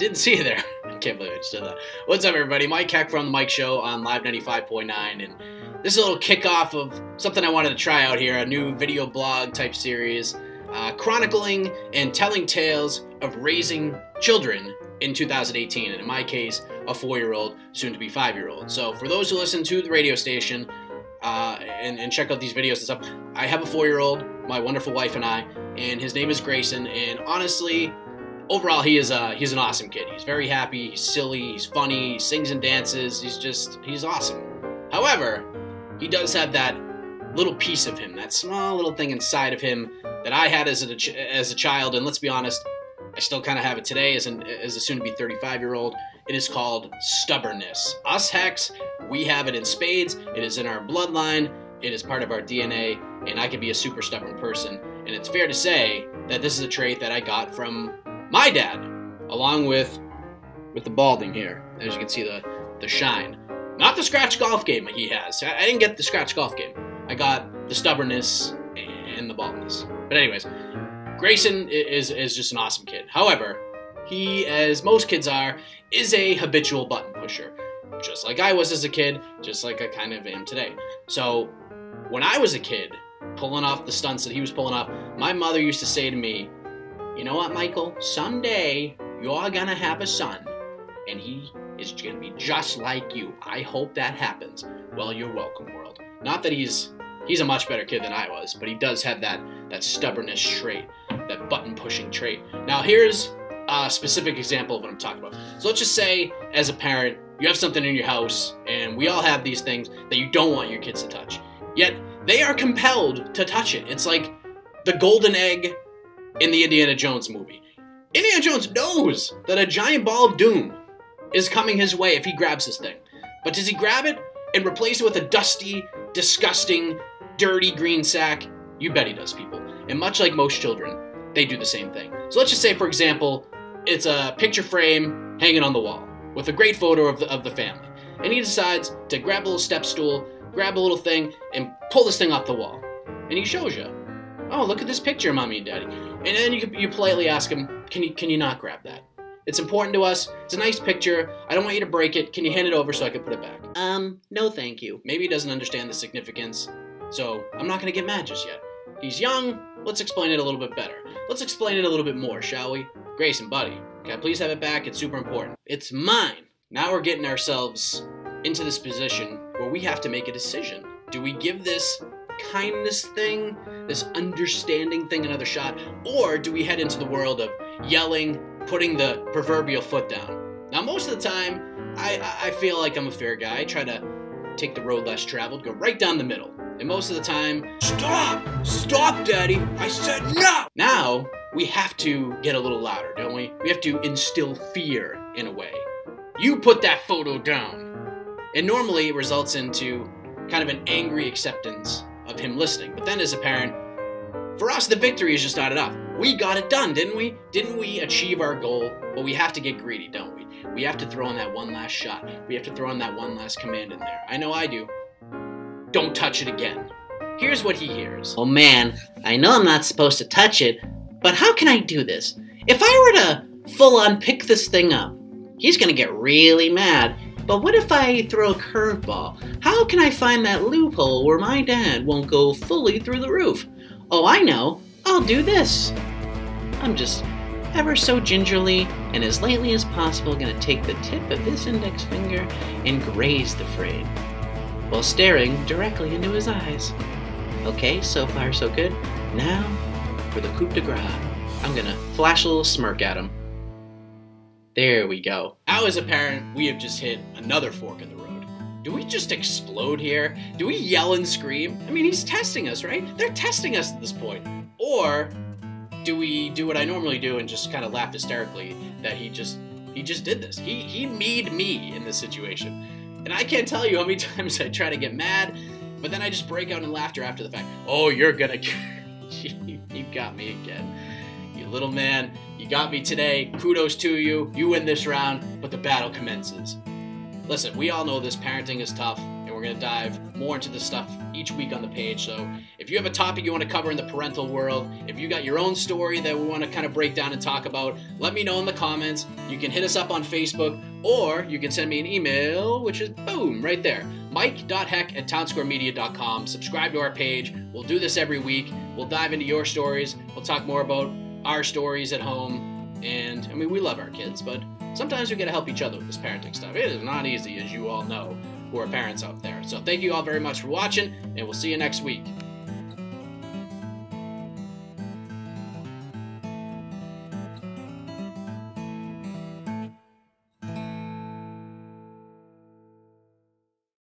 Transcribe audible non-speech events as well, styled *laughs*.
Didn't see you there. *laughs* I can't believe I just did that. What's up, everybody? Mike Heck from the Mike Show on Live 95.9, and this is a little kickoff of something I wanted to try out here a new video blog type series uh, chronicling and telling tales of raising children in 2018, and in my case, a four year old, soon to be five year old. So, for those who listen to the radio station uh, and, and check out these videos and stuff, I have a four year old, my wonderful wife and I, and his name is Grayson, and honestly, overall he is a he's an awesome kid. He's very happy, he's silly, he's funny, he sings and dances. He's just he's awesome. However, he does have that little piece of him, that small little thing inside of him that I had as a as a child, and let's be honest, I still kind of have it today as an as a soon to be 35 year old. It is called stubbornness. Us Hecks, we have it in spades. It is in our bloodline. It is part of our DNA, and I can be a super stubborn person. And it's fair to say that this is a trait that I got from my dad, along with with the balding here. As you can see, the the shine. Not the scratch golf game he has. I didn't get the scratch golf game. I got the stubbornness and the baldness. But anyways, Grayson is is just an awesome kid. However, he, as most kids are, is a habitual button pusher. Just like I was as a kid, just like I kind of am today. So, when I was a kid, pulling off the stunts that he was pulling off, my mother used to say to me, You know what, Michael? Someday you're gonna have a son, and he is gonna be just like you. I hope that happens. Well, you're welcome, world. Not that he's he's a much better kid than I was, but he does have that that stubbornness trait, that button pushing trait. Now, here's a specific example of what I'm talking about. So let's just say, as a parent, you have something in your house, and we all have these things that you don't want your kids to touch. Yet they are compelled to touch it. It's like the golden egg in the Indiana Jones movie. Indiana Jones knows that a giant ball of doom is coming his way if he grabs this thing. But does he grab it and replace it with a dusty, disgusting, dirty green sack? You bet he does, people. And much like most children, they do the same thing. So let's just say, for example, it's a picture frame hanging on the wall with a great photo of the, of the family. And he decides to grab a little step stool, grab a little thing, and pull this thing off the wall. And he shows you, oh, look at this picture, mommy and daddy. And then you, you politely ask him, can you, can you not grab that? It's important to us. It's a nice picture. I don't want you to break it. Can you hand it over so I can put it back? Um, no thank you. Maybe he doesn't understand the significance, so I'm not gonna get mad just yet. He's young, let's explain it a little bit better. Let's explain it a little bit more, shall we? Grayson buddy, can I please have it back? It's super important. It's mine. Now we're getting ourselves into this position where we have to make a decision. Do we give this kindness thing, this understanding thing another shot, or do we head into the world of yelling, putting the proverbial foot down? Now, most of the time, I, I feel like I'm a fair guy. I try to take the road less traveled, go right down the middle. And most of the time, stop! Stop, Daddy! I said no! Now, we have to get a little louder, don't we? We have to instill fear in a way. You put that photo down. And normally it results into kind of an angry acceptance of him listening. But then as a parent, for us, the victory is just not enough. We got it done, didn't we? Didn't we achieve our goal? But we have to get greedy, don't we? We have to throw in that one last shot. We have to throw in that one last command in there. I know I do. Don't touch it again. Here's what he hears. Oh man, I know I'm not supposed to touch it, but how can I do this? If I were to full on pick this thing up, he's gonna get really mad. But what if I throw a curveball? How can I find that loophole where my dad won't go fully through the roof? Oh, I know. I'll do this. I'm just ever so gingerly and as lightly as possible going to take the tip of this index finger and graze the frame while staring directly into his eyes. Okay, so far so good. Now for the coup de grace. I'm going to flash a little smirk at him. There we go. Now, as a parent, we have just hit another fork in the road. Do we just explode here? Do we yell and scream? I mean, he's testing us, right? They're testing us at this point. Or do we do what I normally do and just kind of laugh hysterically that he just he just did this. He he made me in this situation. And I can't tell you how many *laughs* times I try to get mad, but then I just break out in laughter after the fact. Oh, you're gonna *laughs* you got me again. Little man, you got me today. Kudos to you. You win this round, but the battle commences. Listen, we all know this parenting is tough, and we're we're going to dive more into this stuff each week on the page. So if you have a topic you want to cover in the parental world, if you got your own story that we want to kind of break down and talk about, let me know in the comments. You can hit us up on Facebook or you can send me an email, which is boom, right there. Mike.heck at townsquaremedia.com. Subscribe to our page. We'll do this every week. We'll dive into your stories. We'll talk more about our stories at home. And I mean, we love our kids, but sometimes we got to help each other with this parenting stuff. It is not easy, as you all know, who are parents out there. So thank you all very much for watching, and we'll see you next week.